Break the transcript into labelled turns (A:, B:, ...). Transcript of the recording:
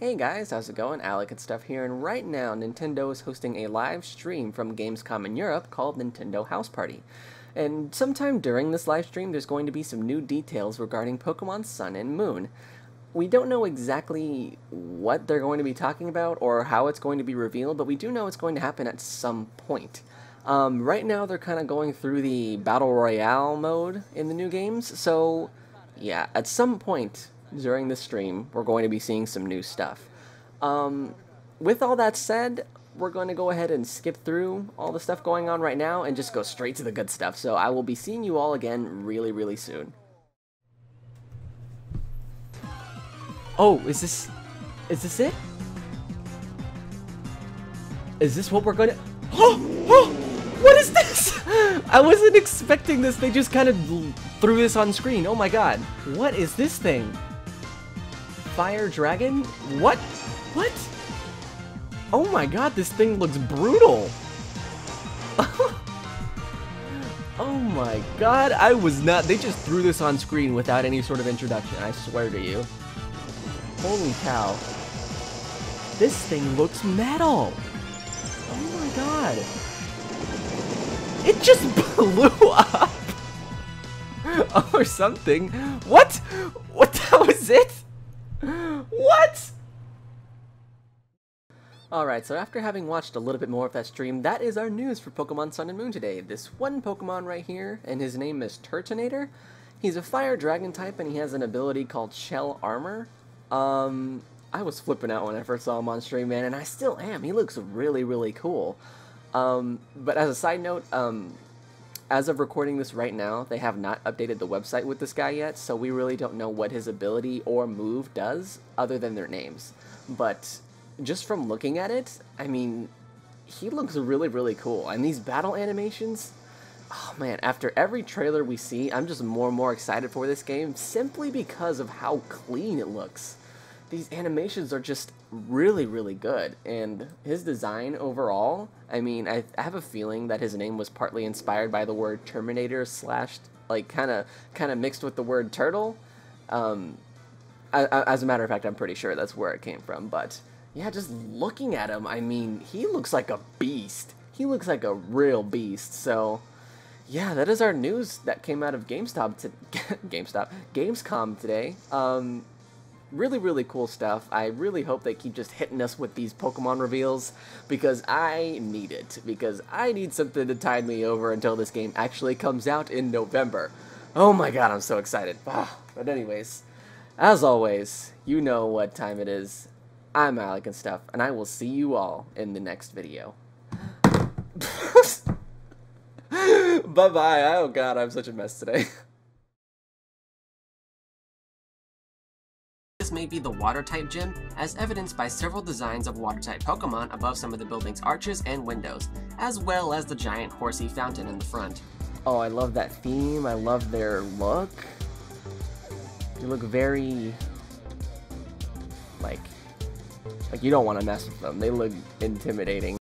A: Hey guys, how's it going? Alec and stuff here, and right now Nintendo is hosting a live stream from Gamescom in Europe called Nintendo House Party. And sometime during this live stream, there's going to be some new details regarding Pokemon Sun and Moon. We don't know exactly what they're going to be talking about or how it's going to be revealed, but we do know it's going to happen at some point. Um, right now, they're kind of going through the Battle Royale mode in the new games, so yeah, at some point during the stream, we're going to be seeing some new stuff. Um, with all that said, we're going to go ahead and skip through all the stuff going on right now and just go straight to the good stuff. So I will be seeing you all again really, really soon. Oh, is this... Is this it? Is this what we're gonna... Oh! Oh! What is this? I wasn't expecting this. They just kind of threw this on screen. Oh my god. What is this thing? Fire Dragon? What? What? Oh my god, this thing looks brutal! oh my god, I was not- they just threw this on screen without any sort of introduction, I swear to you. Holy cow. This thing looks metal! Oh my god. It just blew up! or something. What? What, that was it? What? Alright, so after having watched a little bit more of that stream, that is our news for Pokemon Sun and Moon today. This one Pokemon right here, and his name is Turtonator. He's a Fire Dragon type, and he has an ability called Shell Armor. Um, I was flipping out when I first saw him on stream, man, and I still am. He looks really, really cool. Um, but as a side note, um, as of recording this right now, they have not updated the website with this guy yet, so we really don't know what his ability or move does other than their names. But just from looking at it, I mean, he looks really, really cool. And these battle animations, oh man, after every trailer we see, I'm just more and more excited for this game simply because of how clean it looks these animations are just really, really good. And his design overall, I mean, I, I have a feeling that his name was partly inspired by the word Terminator slash, like, kind of kind of mixed with the word turtle. Um, I, I, as a matter of fact, I'm pretty sure that's where it came from. But yeah, just looking at him, I mean, he looks like a beast. He looks like a real beast. So yeah, that is our news that came out of GameStop to GameStop Gamescom today. Um, really, really cool stuff. I really hope they keep just hitting us with these Pokemon reveals because I need it. Because I need something to tide me over until this game actually comes out in November. Oh my god, I'm so excited. Ah, but anyways, as always, you know what time it is. I'm Alec and stuff, and I will see you all in the next video. Bye-bye. Oh god, I'm such a mess today. This may be the water-type gym, as evidenced by several designs of water-type Pokemon above some of the building's arches and windows, as well as the giant horsey fountain in the front. Oh, I love that theme. I love their look. They look very... like... like you don't want to mess with them. They look intimidating.